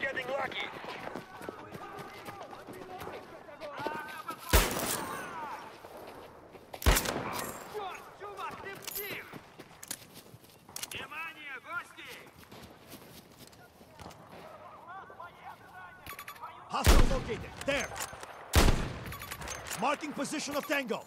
getting lucky. Hostile located. There. Marking position of Tango.